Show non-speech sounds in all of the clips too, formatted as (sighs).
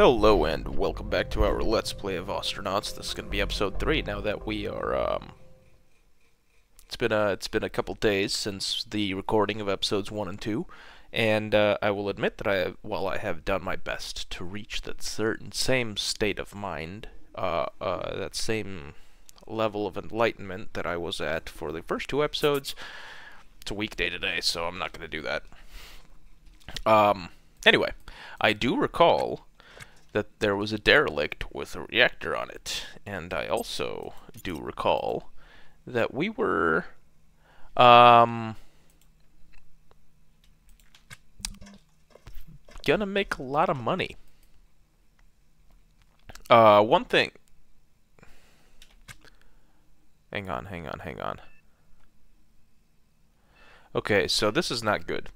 Hello and welcome back to our Let's Play of Ostranauts. This is going to be episode 3 now that we are, um... It's been a, it's been a couple days since the recording of episodes 1 and 2, and uh, I will admit that I, while I have done my best to reach that certain same state of mind, uh, uh, that same level of enlightenment that I was at for the first two episodes, it's a weekday today, so I'm not going to do that. Um, anyway, I do recall that there was a derelict with a reactor on it, and I also do recall that we were, um, gonna make a lot of money. Uh, one thing. Hang on, hang on, hang on. Okay, so this is not good.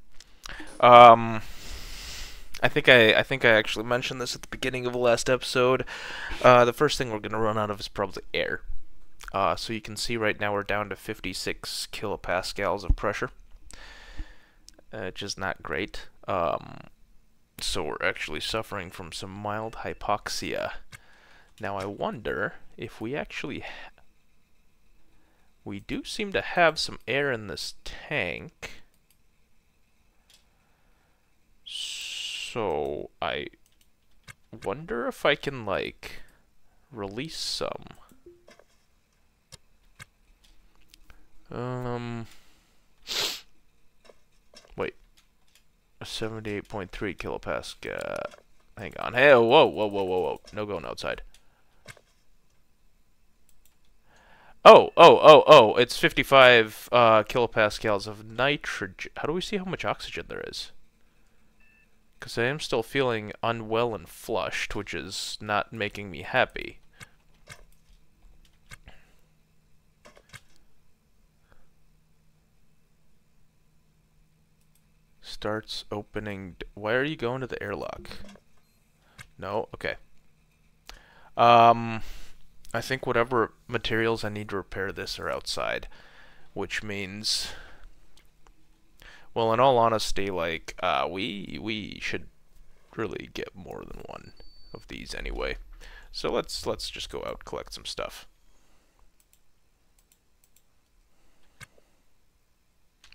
Um, I think I, I think I actually mentioned this at the beginning of the last episode. Uh, the first thing we're going to run out of is probably air. Uh, so you can see right now we're down to 56 kilopascals of pressure, uh, which is not great. Um, so we're actually suffering from some mild hypoxia. Now I wonder if we actually... we do seem to have some air in this tank. So I wonder if I can like release some. Um wait. 78.3 kilopascal. Hang on. Hey, whoa, whoa, whoa, whoa, whoa. No going outside. Oh, oh, oh, oh, it's 55 uh, kilopascals of nitrogen. How do we see how much oxygen there is? Because I am still feeling unwell and flushed, which is not making me happy. Starts opening... Why are you going to the airlock? No? Okay. Um, I think whatever materials I need to repair this are outside, which means well, in all honesty, like, uh, we, we should really get more than one of these anyway. So let's, let's just go out collect some stuff.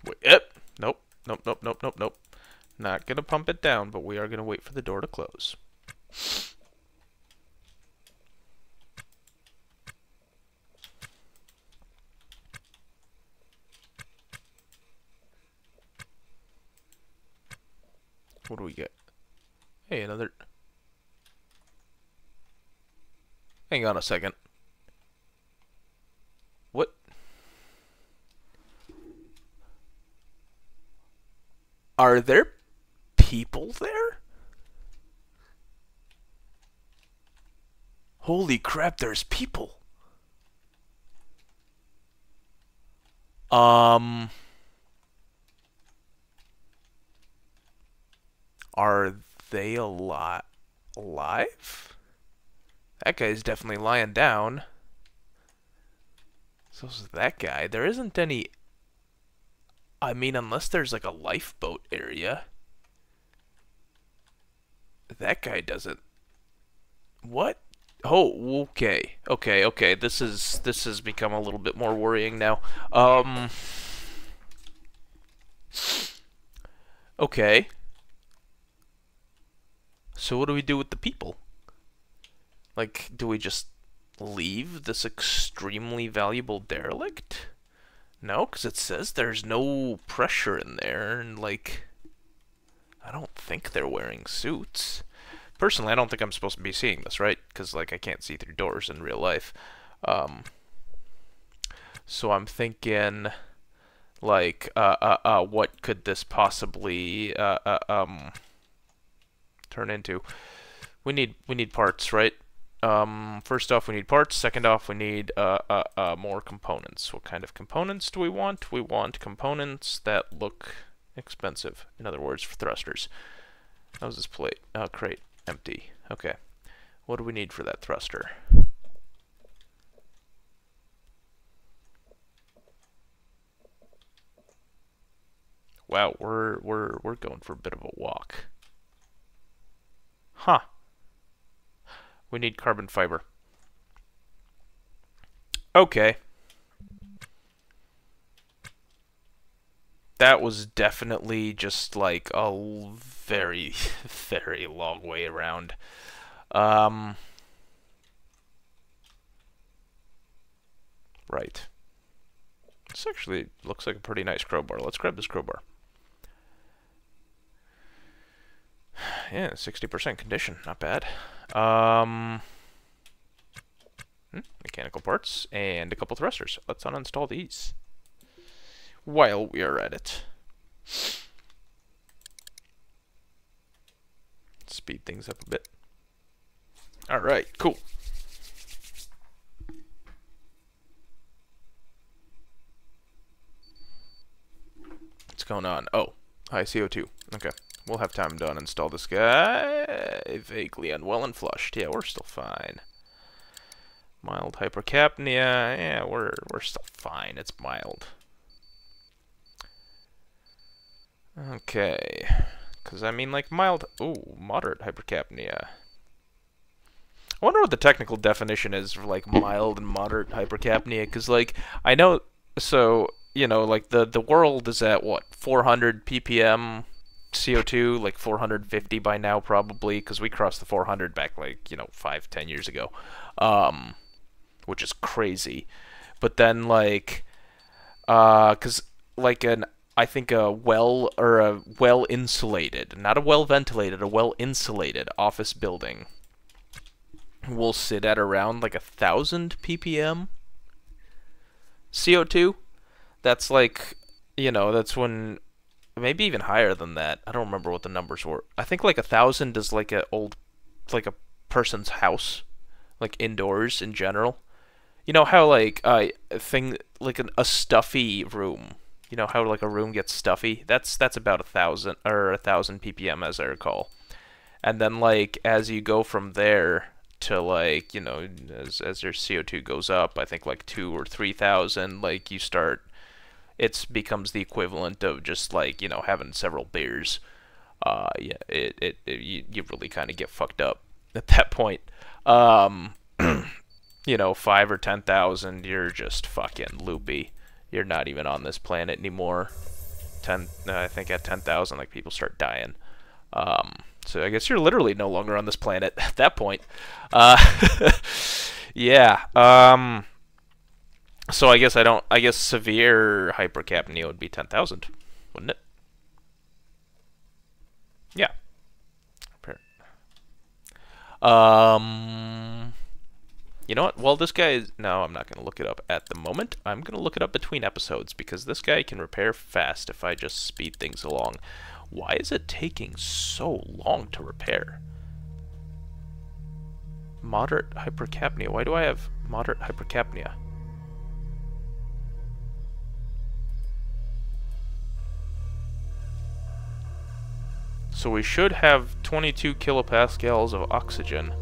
Wait, yep, nope, nope, nope, nope, nope, nope. Not gonna pump it down, but we are gonna wait for the door to close. What do we get? Hey, another... Hang on a second. What? Are there people there? Holy crap, there's people. Um... Are they alive? Alive? That guy's definitely lying down. So is that guy. There isn't any... I mean, unless there's like a lifeboat area. That guy doesn't... What? Oh, okay. Okay, okay. This is this has become a little bit more worrying now. Um Okay. So what do we do with the people? Like, do we just leave this extremely valuable derelict? No, because it says there's no pressure in there, and like, I don't think they're wearing suits. Personally, I don't think I'm supposed to be seeing this, right? Because, like, I can't see through doors in real life. Um, so I'm thinking, like, uh, uh, uh, what could this possibly, uh, uh, um, turn into. We need we need parts, right? Um, first off, we need parts. Second off, we need uh, uh, uh, more components. What kind of components do we want? We want components that look expensive. In other words, for thrusters. How's this plate? Uh, crate. Empty. Okay. What do we need for that thruster? Wow, we're we're we're going for a bit of a walk. Huh. We need carbon fiber. Okay. That was definitely just like a very, (laughs) very long way around. Um, right. This actually looks like a pretty nice crowbar. Let's grab this crowbar. (sighs) Yeah, 60% condition. Not bad. Um, hmm, mechanical parts and a couple thrusters. Let's uninstall these while we are at it. (sighs) Speed things up a bit. Alright, cool. What's going on? Oh, high CO2. Okay. We'll have time to uninstall this guy. Vaguely unwell and flushed. Yeah, we're still fine. Mild hypercapnia. Yeah, we're we're still fine. It's mild. Okay. Because, I mean, like, mild... Ooh, moderate hypercapnia. I wonder what the technical definition is for, like, mild and moderate hypercapnia. Because, like, I know... So, you know, like, the, the world is at, what, 400 ppm CO2, like 450 by now, probably, because we crossed the 400 back, like, you know, five, ten years ago. Um, which is crazy. But then, like... Uh, because, like, an I think a well or a well insulated, not a well ventilated, a well insulated office building will sit at around like a thousand ppm CO2. That's like, you know, that's when maybe even higher than that. I don't remember what the numbers were. I think like a thousand is like a old, like a person's house, like indoors in general. You know how like a thing like an, a stuffy room you know how like a room gets stuffy that's that's about a thousand or a thousand ppm as i recall and then like as you go from there to like you know as as your co2 goes up i think like two or three thousand like you start it becomes the equivalent of just like you know having several beers uh yeah it it, it you, you really kind of get fucked up at that point um (clears throat) you know five or ten thousand you're just fucking loopy you're not even on this planet anymore. Ten, I think at 10,000, like, people start dying. Um, so I guess you're literally no longer on this planet (laughs) at that point. Uh, (laughs) yeah. Um, so I guess I don't, I guess severe hypercapnia would be 10,000, wouldn't it? Yeah. Um, you know what? Well, this guy is... No, I'm not going to look it up at the moment. I'm going to look it up between episodes, because this guy can repair fast if I just speed things along. Why is it taking so long to repair? Moderate hypercapnia. Why do I have moderate hypercapnia? So we should have 22 kilopascals of oxygen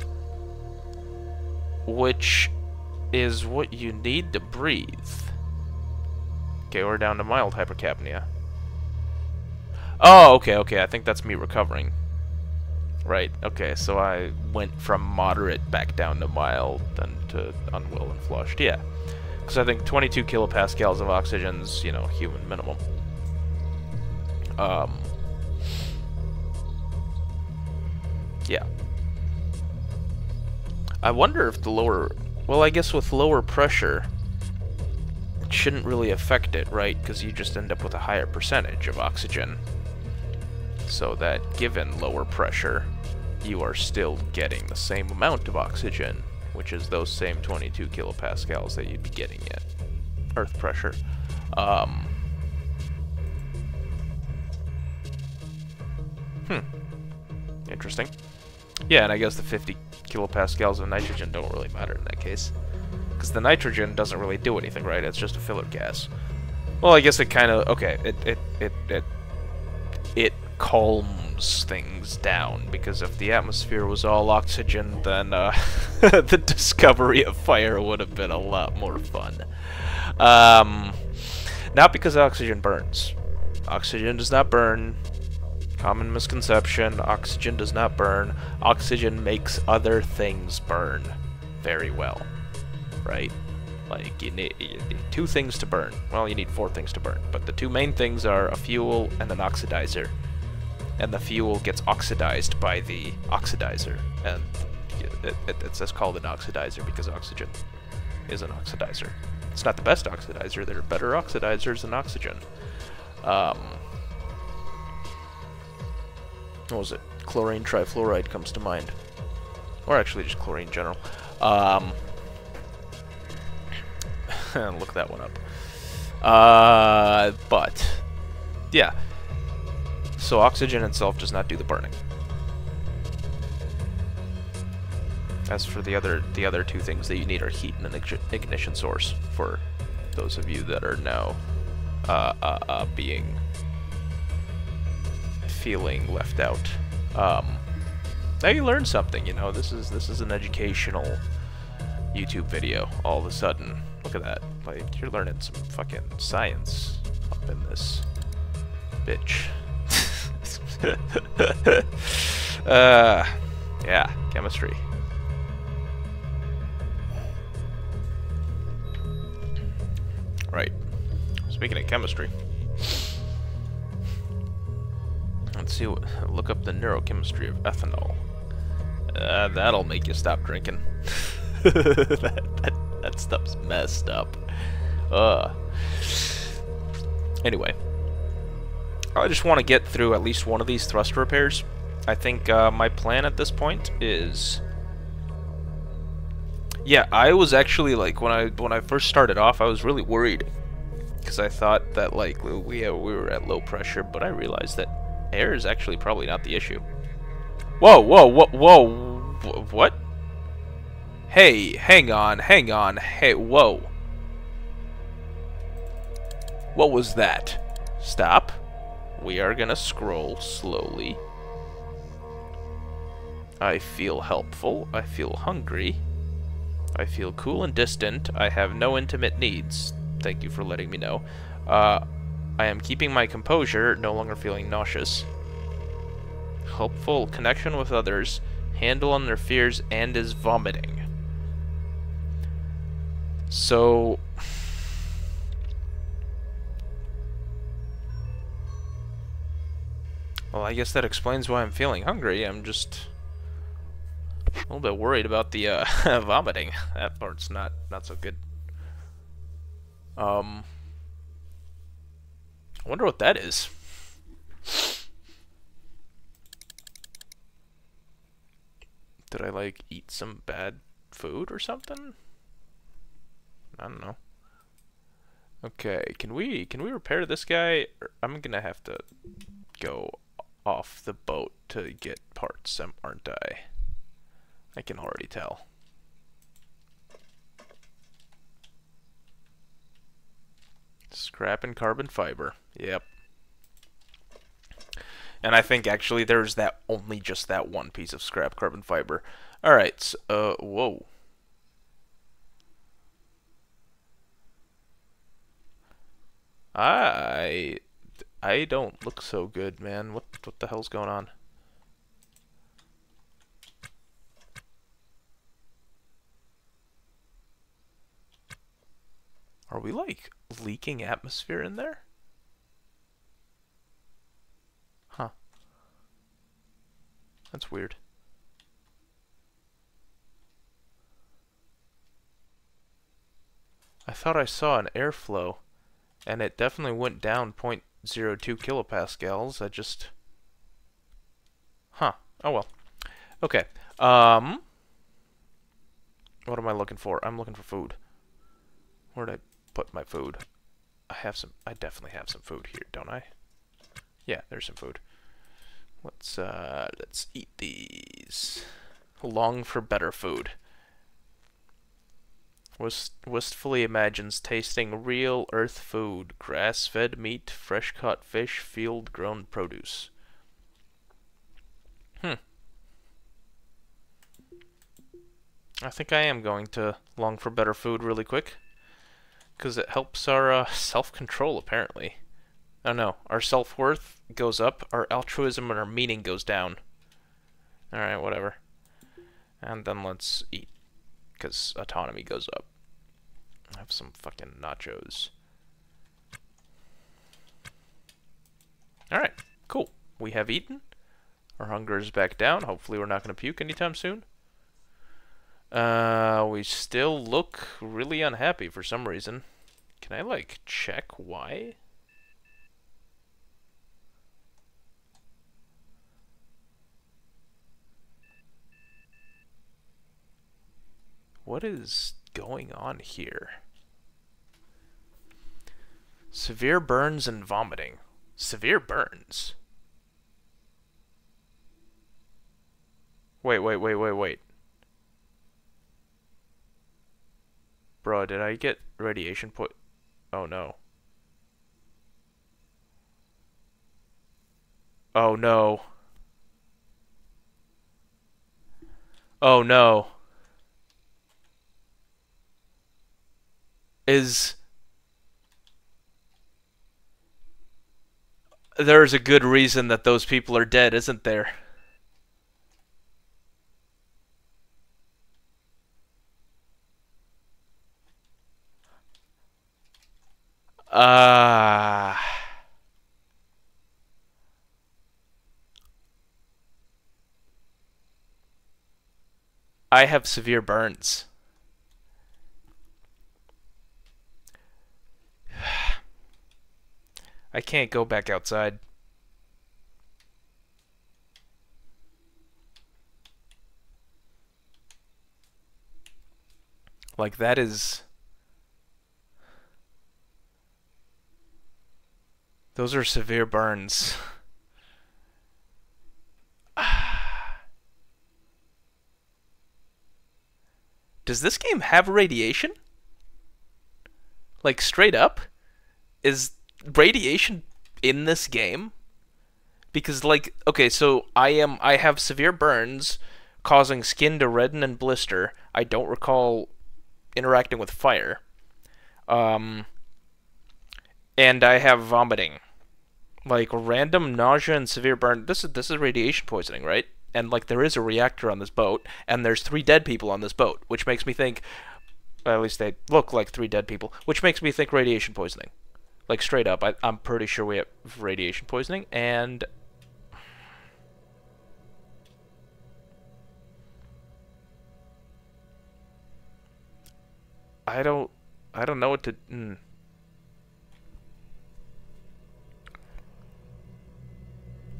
which is what you need to breathe. Okay, we're down to mild hypercapnia. Oh, okay, okay, I think that's me recovering. Right, okay, so I went from moderate back down to mild, then to unwell and flushed, yeah. Because I think 22 kilopascals of oxygen's, you know, human minimum. Um, yeah. I wonder if the lower... Well, I guess with lower pressure, it shouldn't really affect it, right? Because you just end up with a higher percentage of oxygen. So that given lower pressure, you are still getting the same amount of oxygen, which is those same 22 kilopascals that you'd be getting at Earth pressure. Um, hmm. Interesting. Yeah, and I guess the 50 kilopascals of nitrogen don't really matter in that case. Because the nitrogen doesn't really do anything, right? It's just a filler gas. Well, I guess it kind of... Okay, it, it, it, it, it calms things down, because if the atmosphere was all oxygen, then uh, (laughs) the discovery of fire would have been a lot more fun. Um, not because oxygen burns. Oxygen does not burn. Common misconception, oxygen does not burn. Oxygen makes other things burn very well, right? Like, you need, you need, two things to burn. Well, you need four things to burn, but the two main things are a fuel and an oxidizer. And the fuel gets oxidized by the oxidizer, and it, it, it's just called an oxidizer because oxygen is an oxidizer. It's not the best oxidizer, there are better oxidizers than oxygen. Um, what was it? Chlorine trifluoride comes to mind. Or actually just chlorine in general. Um, (laughs) look that one up. Uh, but, yeah. So oxygen itself does not do the burning. As for the other the other two things that you need are heat and an ignition source for those of you that are now uh, uh, uh, being feeling left out. Um, now you learn something, you know. This is this is an educational YouTube video. All of a sudden, look at that. Like you're learning some fucking science up in this bitch. (laughs) uh, yeah, chemistry. Right. Speaking of chemistry, let's see what. Look up the neurochemistry of ethanol. Uh, that'll make you stop drinking. (laughs) that, that, that stuff's messed up. Uh. Anyway, I just want to get through at least one of these thrust repairs. I think uh, my plan at this point is yeah, I was actually like when I when I first started off, I was really worried because I thought that like we we were at low pressure, but I realized that air is actually probably not the issue. Whoa, whoa, whoa, whoa, what? Hey, hang on, hang on, hey, whoa. What was that? Stop. We are gonna scroll slowly. I feel helpful. I feel hungry. I feel cool and distant. I have no intimate needs. Thank you for letting me know. Uh, I am keeping my composure, no longer feeling nauseous. Helpful connection with others, handle on their fears, and is vomiting. So... Well, I guess that explains why I'm feeling hungry. I'm just a little bit worried about the uh, (laughs) vomiting. That part's not not so good. Um, I wonder what that is. Did I like eat some bad food or something? I don't know. Okay, can we can we repair this guy? Er, I'm gonna have to go off the boat to get parts, aren't I? I can already tell. Scrap and carbon fiber. Yep. And I think actually there's that only just that one piece of scrap carbon fiber. Alright, so, uh, whoa. I I don't look so good, man. What what the hell's going on? Are we like leaking atmosphere in there? Huh. That's weird. I thought I saw an airflow, and it definitely went down 0.02 kilopascals. I just... Huh. Oh well. Okay. Um... What am I looking for? I'm looking for food. Where'd I put my food. I have some, I definitely have some food here, don't I? Yeah, there's some food. Let's, uh, let's eat these. Long for better food. Wist wistfully imagines tasting real earth food, grass-fed meat, fresh-caught fish, field-grown produce. Hmm. I think I am going to long for better food really quick. Because it helps our uh, self-control, apparently. Oh no, our self-worth goes up, our altruism and our meaning goes down. Alright, whatever. And then let's eat, because autonomy goes up. I have some fucking nachos. Alright, cool. We have eaten. Our hunger is back down. Hopefully we're not going to puke anytime soon. Uh, we still look really unhappy for some reason. Can I, like, check why? What is going on here? Severe burns and vomiting. Severe burns? Wait, wait, wait, wait, wait. Bro, did I get radiation put? Oh no. Oh no. Oh no. Is there's a good reason that those people are dead, isn't there? Uh... I have severe burns. (sighs) I can't go back outside. Like, that is... Those are severe burns. (sighs) Does this game have radiation? Like, straight up? Is radiation in this game? Because like okay, so I am I have severe burns causing skin to redden and blister. I don't recall interacting with fire. Um and I have vomiting. Like random nausea and severe burn. This is this is radiation poisoning, right? And like there is a reactor on this boat and there's three dead people on this boat, which makes me think at least they look like three dead people, which makes me think radiation poisoning. Like straight up, I, I'm pretty sure we have radiation poisoning, and I don't, I don't know what to. Mm.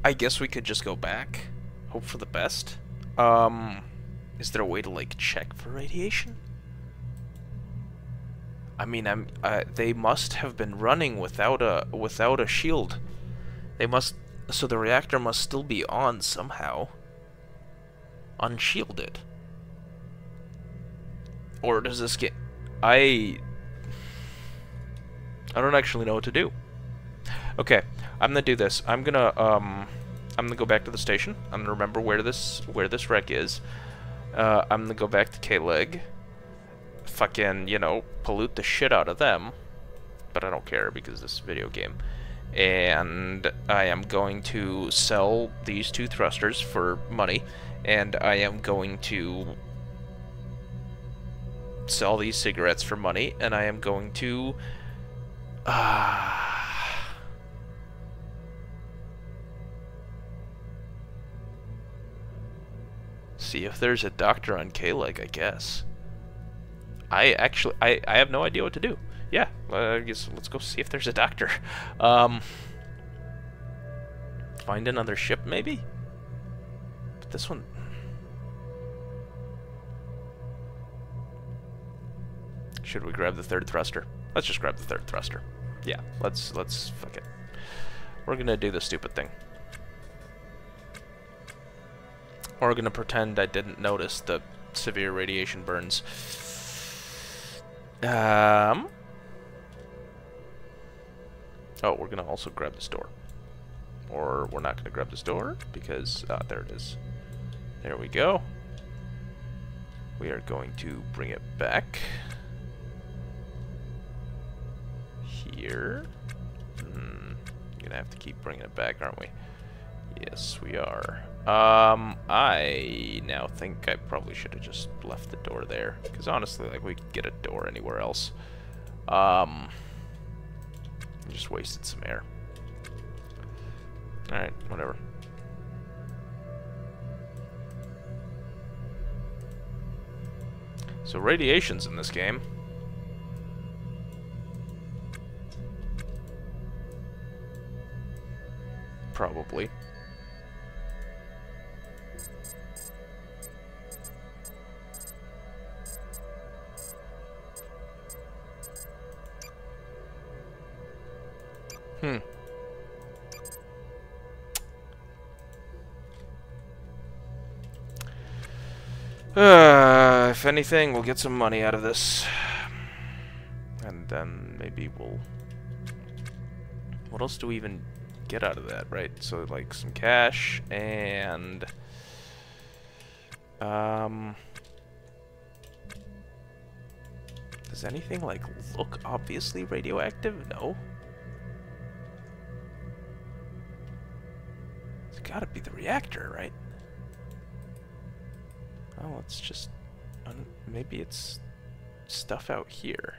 I guess we could just go back, hope for the best. Um, is there a way to like check for radiation? I mean, I'm. Uh, they must have been running without a without a shield. They must. So the reactor must still be on somehow. Unshielded. Or does this get? I. I don't actually know what to do. Okay, I'm gonna do this. I'm gonna um, I'm gonna go back to the station. I'm gonna remember where this where this wreck is. Uh, I'm gonna go back to K-Leg fucking, you know, pollute the shit out of them. But I don't care because this is a video game. And I am going to sell these two thrusters for money. And I am going to sell these cigarettes for money. And I am going to... Uh, see if there's a doctor on K-Leg, I guess. I actually, I, I have no idea what to do. Yeah, uh, I guess let's go see if there's a doctor. (laughs) Um, find another ship, maybe? But this one... Should we grab the third thruster? Let's just grab the third thruster. Yeah, let's, let's, fuck it. We're gonna do the stupid thing. We're gonna pretend I didn't notice the severe radiation burns. Um. Oh, we're gonna also grab this door. Or we're not gonna grab this door because uh, there it is. There we go. We are going to bring it back here. Hmm. gonna have to keep bringing it back, aren't we? Yes, we are. Um, I now think I probably should have just left the door there. Because honestly, like, we could get a door anywhere else. Um, just wasted some air. Alright, whatever. So radiation's in this game. Hmm. Uh, if anything, we'll get some money out of this. And then maybe we'll... What else do we even get out of that, right? So, like, some cash and... Um... Does anything, like, look obviously radioactive? No. Gotta be the reactor, right? Oh, it's just... maybe it's stuff out here.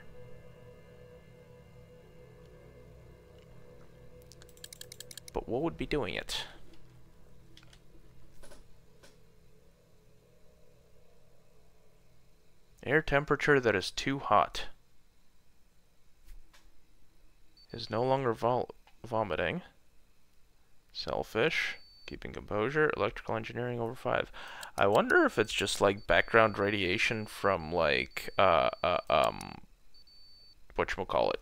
But what would be doing it? Air temperature that is too hot. Is no longer vol vomiting. Selfish. Keeping composure. Electrical engineering over 5. I wonder if it's just like background radiation from like uh, uh um it?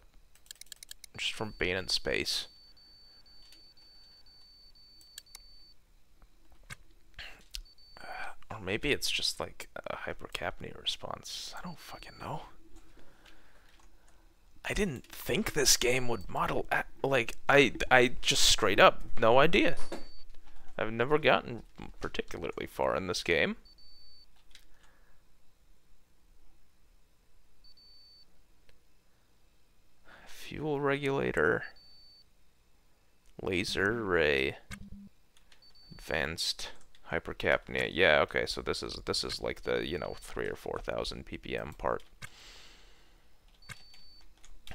Just from being in space. (sighs) or maybe it's just like a hypercapnia response. I don't fucking know. I didn't think this game would model like I I just straight up no idea. I've never gotten particularly far in this game. Fuel regulator. Laser array. Advanced hypercapnia. Yeah, okay, so this is this is like the, you know, 3 or 4,000 ppm part.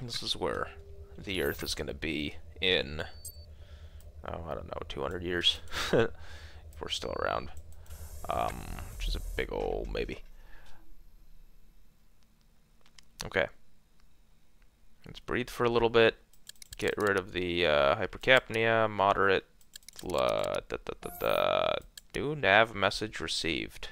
This is where the Earth is going to be in oh, I don't know, 200 years, (laughs) if we're still around, um, which is a big old maybe. Okay. Let's breathe for a little bit, get rid of the uh, hypercapnia, moderate, da, da, da, da, do nav message received.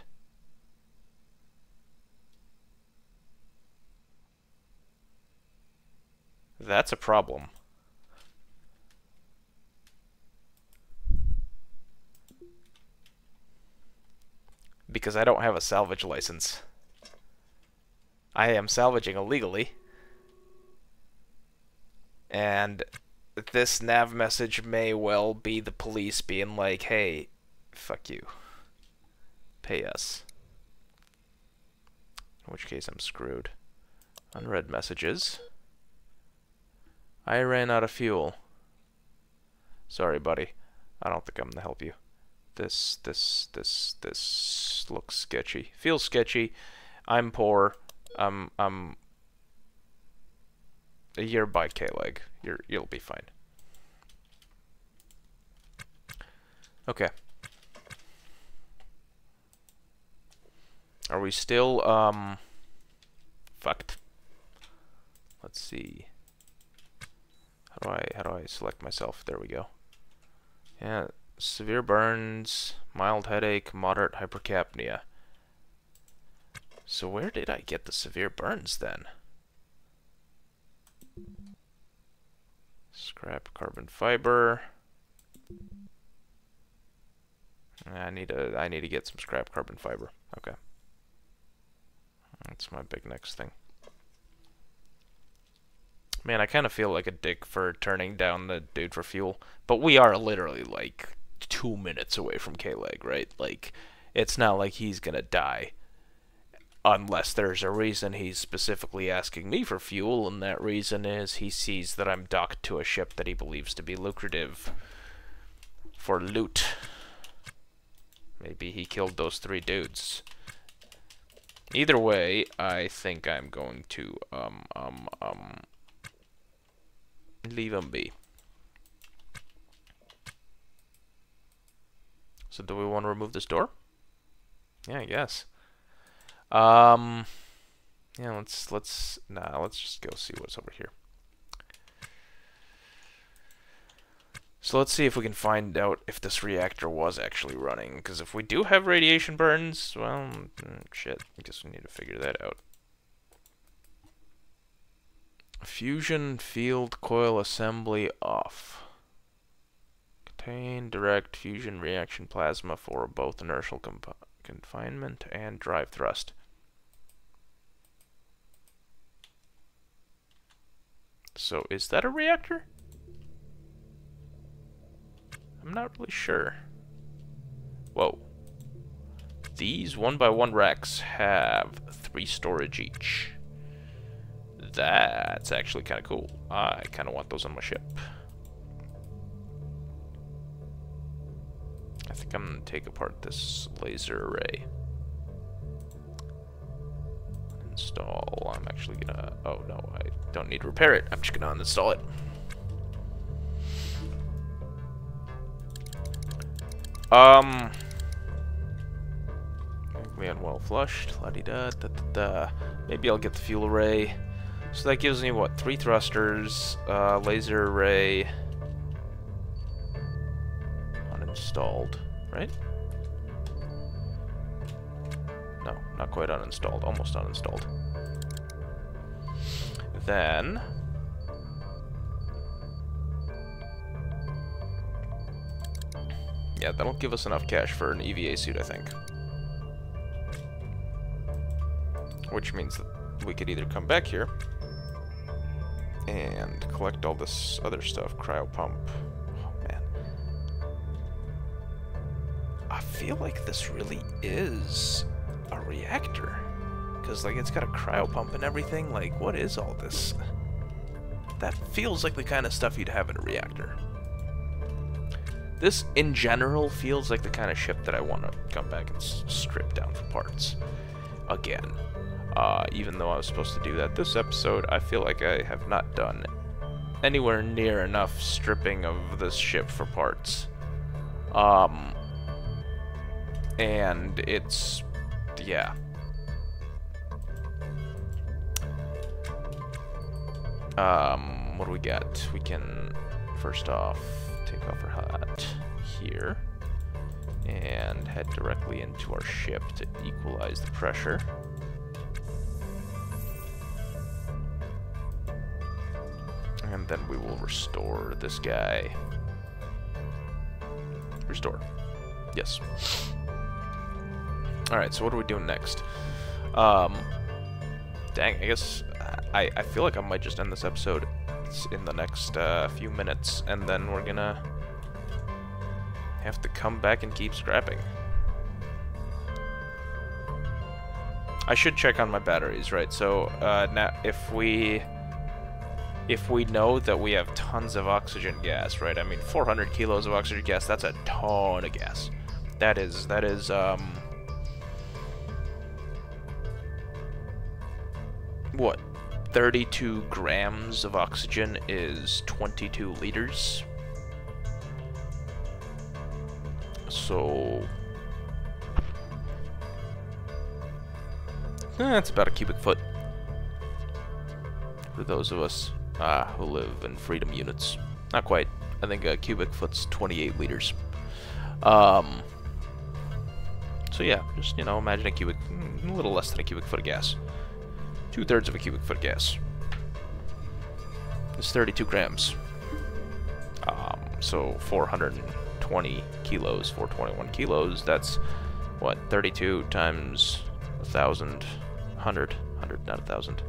That's a problem. Because I don't have a salvage license. I am salvaging illegally. And this nav message may well be the police being like, hey, fuck you. Pay us. In which case I'm screwed. Unread messages. I ran out of fuel. Sorry, buddy. I don't think I'm gonna help you. This, this, this, this looks sketchy. Feels sketchy. I'm poor. I'm, I'm... You're by K-Leg. You're, you'll be fine. Okay. Are we still, um... Fucked. Let's see. How do I, how do I select myself? There we go. Yeah, severe burns, mild headache, moderate hypercapnia. So where did I get the severe burns then? Scrap carbon fiber. I need to I need to get some scrap carbon fiber. Okay. That's my big next thing. Man, I kind of feel like a dick for turning down the dude for fuel. But we are literally like two minutes away from K-Leg, right? Like, it's not like he's gonna die. Unless there's a reason he's specifically asking me for fuel, and that reason is he sees that I'm docked to a ship that he believes to be lucrative for loot. Maybe he killed those three dudes. Either way, I think I'm going to, um, um, um, leave him be. So do we want to remove this door? Yeah, I guess. Um, yeah, let's, let's, nah, let's just go see what's over here. So let's see if we can find out if this reactor was actually running. Because if we do have radiation burns, well, mm, shit. I guess we need to figure that out. Fusion field coil assembly off. Contain direct fusion reaction plasma for both inertial confinement and drive thrust. So is that a reactor? I'm not really sure. Whoa. These one by one racks have three storage each. That's actually kind of cool. I kind of want those on my ship. I think I'm going to take apart this laser array. Install. I'm actually going to... Oh, no, I don't need to repair it. I'm just going to uninstall it. Um. Man, well flushed. La -di -da, da, da, da. Maybe I'll get the fuel array. So that gives me what? Three thrusters, uh, laser array, uninstalled, right? No, not quite uninstalled. Almost uninstalled. Then Yeah, that'll give us enough cash for an EVA suit, I think. Which means that we could either come back here and collect all this other stuff, cryo pump. Feel like this really is a reactor. Because, like, it's got a cryo pump and everything. Like, what is all this? That feels like the kind of stuff you'd have in a reactor. This, in general, feels like the kind of ship that I want to come back and strip down for parts. Again. Uh, even though I was supposed to do that this episode, I feel like I have not done anywhere near enough stripping of this ship for parts. Um, and it's, yeah. Um, what do we get? We can, first off, take off our hat here and head directly into our ship to equalize the pressure. And then we will restore this guy. Restore. Yes. Alright, so what are we doing next? Um, dang, I guess I, I feel like I might just end this episode in the next uh, few minutes, and then we're gonna have to come back and keep scrapping. I should check on my batteries, right? So uh, now, if we if we know that we have tons of oxygen gas, right? I mean, 400 kilos of oxygen gas, that's a ton of gas. That is, that is, um... 32 grams of oxygen is 22 liters. So... That's eh, about a cubic foot. For those of us uh, who live in freedom units. Not quite. I think a cubic foot's 28 liters. Um, so yeah, just, you know, imagine a cubic, mm, a little less than a cubic foot of gas. Two-thirds of a cubic foot gas. It's 32 grams. Um, so 420 kilos, 421 kilos, that's, what, 32 times a thousand, hundred, hundred, not a thousand.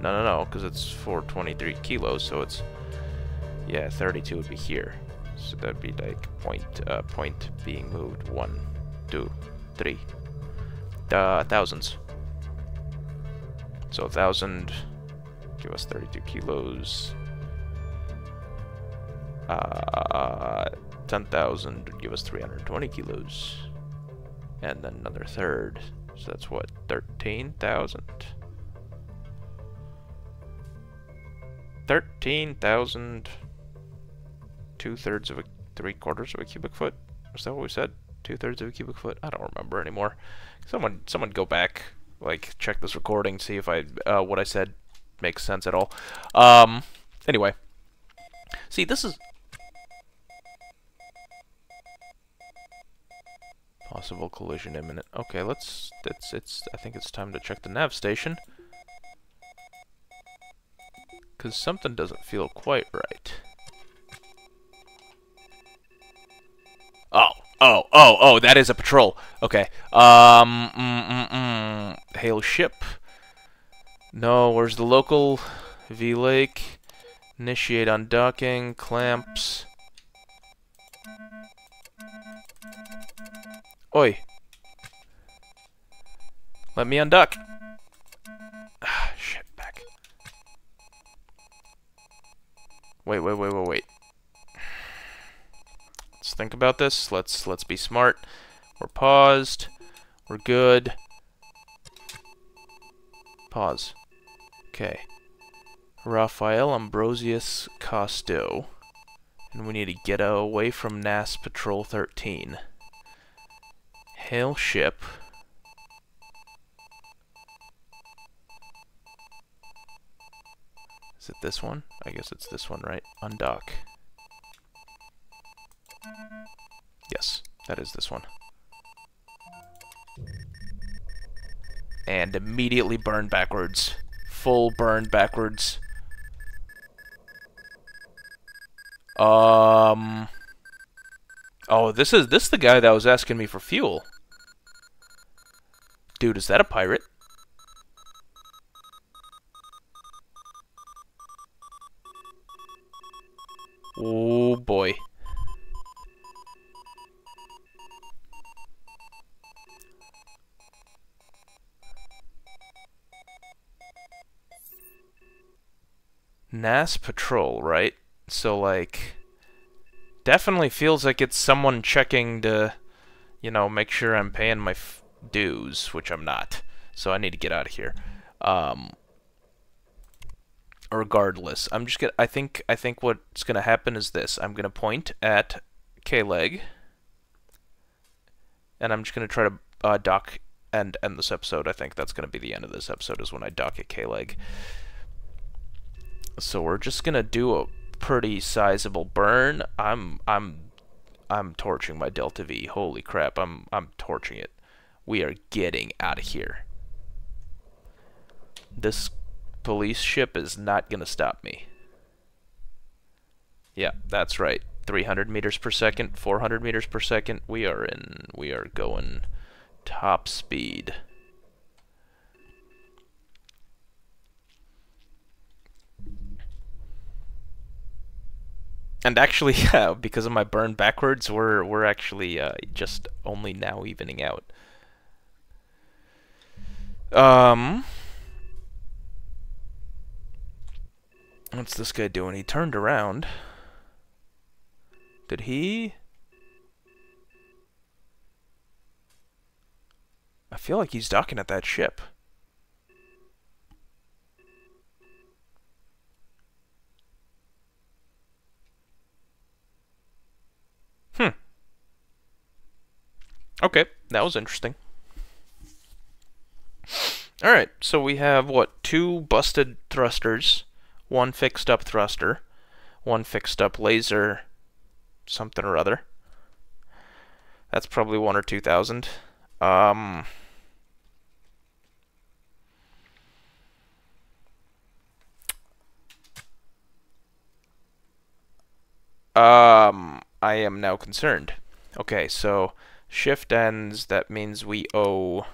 No, no, no, because it's 423 kilos, so it's, yeah, 32 would be here. So that'd be like point, uh, point being moved, one, two, three, uh, thousands. So 1,000 give us 32 kilos. Uh, 10,000 would give us 320 kilos. And then another third. So that's what, 13,000? 13,000. Two thirds of a, three quarters of a cubic foot? Is that what we said? Two thirds of a cubic foot? I don't remember anymore. Someone, someone go back, like, check this recording, see if I, uh, what I said makes sense at all. Um, anyway. See, this is, Possible collision imminent. Okay, let's. It's. It's. I think it's time to check the nav station. Cause something doesn't feel quite right. Oh, oh, oh! That is a patrol. Okay. Um. Mm, mm, mm. Hail ship. No, where's the local? V Lake. Initiate undocking. Clamps. Oi. Let me undock. Ah, (sighs) shit, back. Wait, wait, wait, wait, wait. Think about this. Let's let's be smart. We're paused. We're good. Pause. Okay. Raphael Ambrosius Costo. And we need to get away from NAS Patrol 13. Hail ship. Is it this one? I guess it's this one, right? Undock. Yes, that is this one. And immediately burn backwards. Full burn backwards. Um... Oh, this is this is the guy that was asking me for fuel. Dude, is that a pirate? Oh boy. NAS Patrol, right? So, like, definitely feels like it's someone checking to, you know, make sure I'm paying my dues, which I'm not. So I need to get out of here. Um, regardless, I'm just gonna. I think. I think what's gonna happen is this. I'm gonna point at K-leg, and I'm just gonna try to uh, dock and end this episode. I think that's gonna be the end of this episode. Is when I dock at K-leg. So we're just gonna do a pretty sizable burn. I'm. I'm. I'm torching my Delta V. Holy crap! I'm. I'm torching it. We are getting out of here. This police ship is not to stop me. Yeah, that's right. 300 meters per second, 400 meters per second. We are in, we are going top speed. And actually, (laughs) yeah, because of my burn backwards, we're we're actually uh, just only now evening out. Um. What's this guy doing? He turned around. Did he? I feel like he's docking at that ship. Hmm. Okay, that was interesting. Alright, so we have, what, two busted thrusters, one fixed up thruster, one fixed up laser something or other. That's probably one or two thousand. Um... Um, I am now concerned. Okay, so shift ends, that means we owe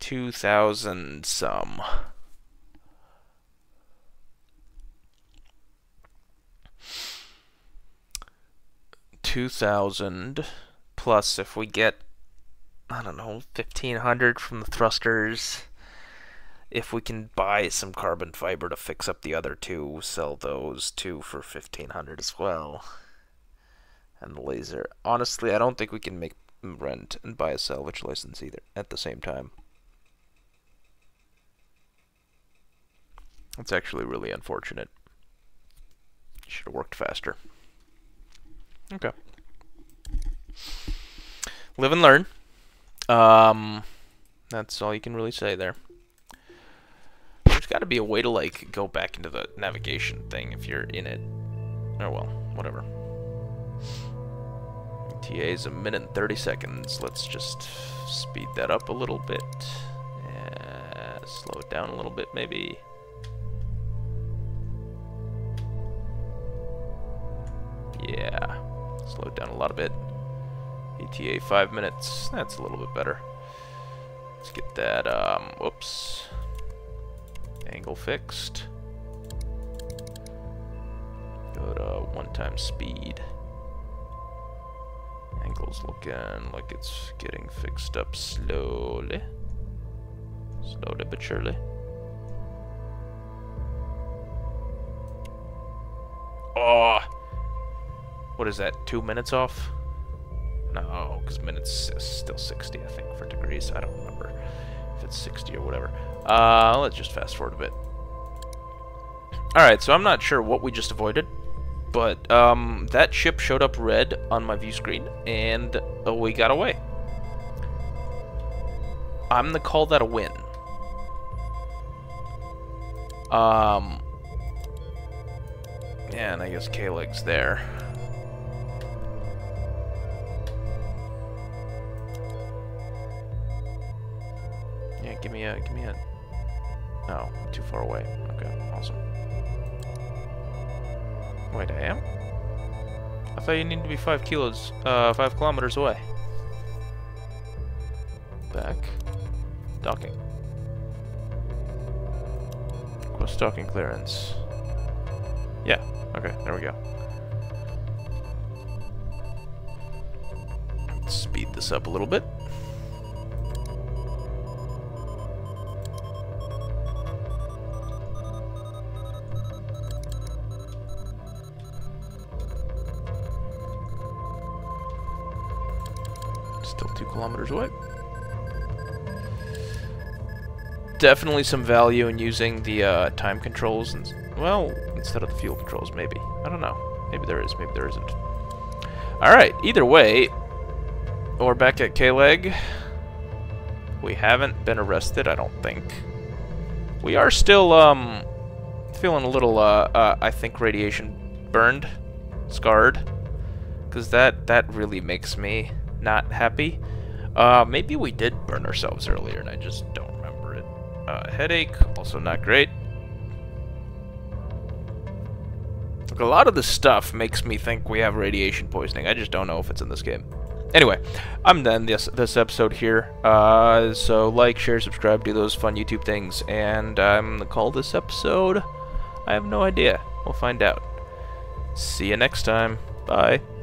2,000 some. Two thousand plus if we get I don't know, 1500 from the thrusters. If we can buy some carbon fiber to fix up the other two, sell those two for 1500 as well. And the laser. Honestly, I don't think we can make rent and buy a salvage license either at the same time. That's actually really unfortunate. Should have worked faster. Okay. Live and learn. Um, that's all you can really say there. Got to be a way to like go back into the navigation thing if you're in it. Oh well, whatever. ETA is a minute and 30 seconds. Let's just speed that up a little bit. Uh, slow it down a little bit, maybe. Yeah, slow it down a lot a bit. ETA five minutes. That's a little bit better. Let's get that, um, whoops. Angle fixed. Go to one time speed. Angle's looking like it's getting fixed up slowly. Slowly but surely. Oh! What is that, two minutes off? No, because minutes is still 60, I think, for degrees. I don't remember it's 60 or whatever. Uh, let's just fast forward a bit. Alright, so I'm not sure what we just avoided, but um, that ship showed up red on my view screen, and uh, we got away. I'm gonna call that a win. Um, yeah, and I guess K-Leg's there. Me a, give me a, oh, I'm too far away. Okay, awesome. Wait, I am? I thought you needed to be five kilos, uh, five kilometers away. Back. Docking. Close docking clearance. Yeah, okay, there we go. Let's speed this up a little bit. Still two kilometers away. Definitely some value in using the uh, time controls, and well, instead of the fuel controls, maybe. I don't know. Maybe there is, maybe there isn't. Alright, either way, we're back at K-Leg. We haven't been arrested, I don't think. We are still, um, feeling a little, uh, uh I think, radiation burned, scarred. Because that, that really makes me not happy. Uh, maybe we did burn ourselves earlier and I just don't remember it. Uh, headache, also not great. Look, a lot of this stuff makes me think we have radiation poisoning. I just don't know if it's in this game. Anyway, I'm done this this episode here. Uh, so like, share, subscribe, do those fun YouTube things, and I'm gonna call this episode. I have no idea. We'll find out. See you next time. Bye.